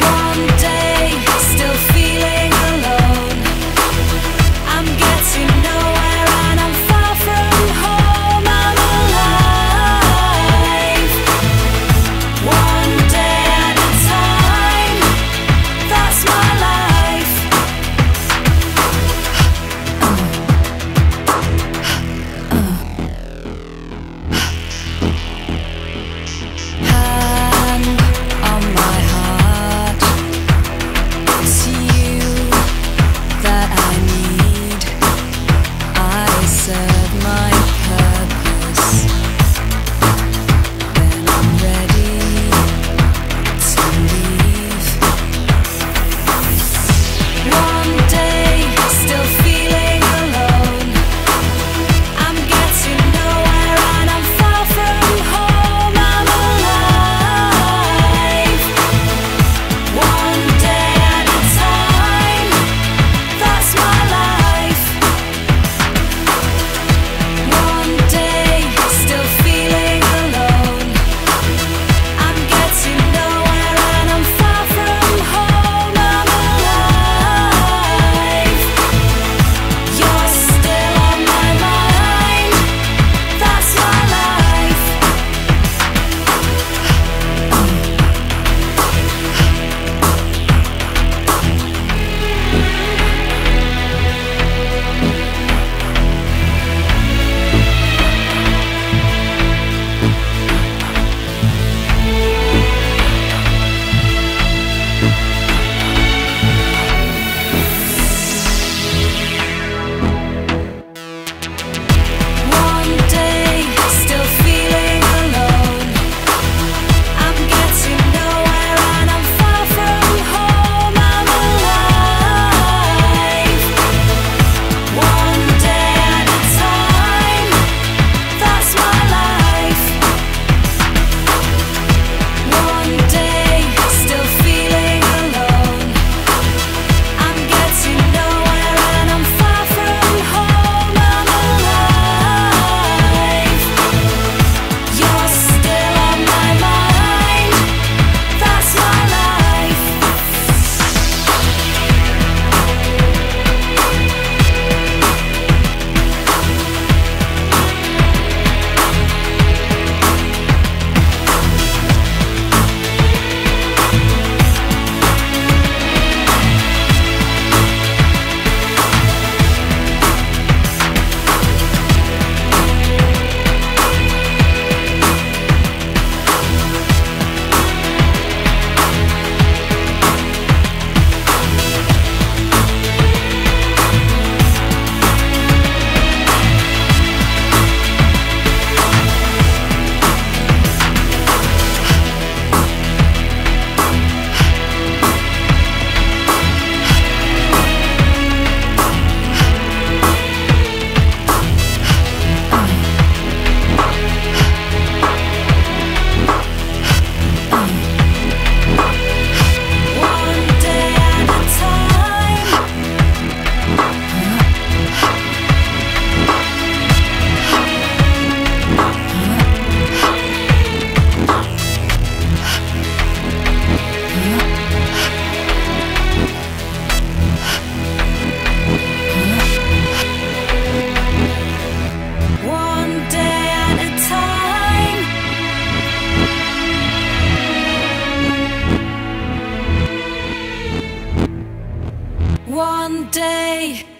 One day. Day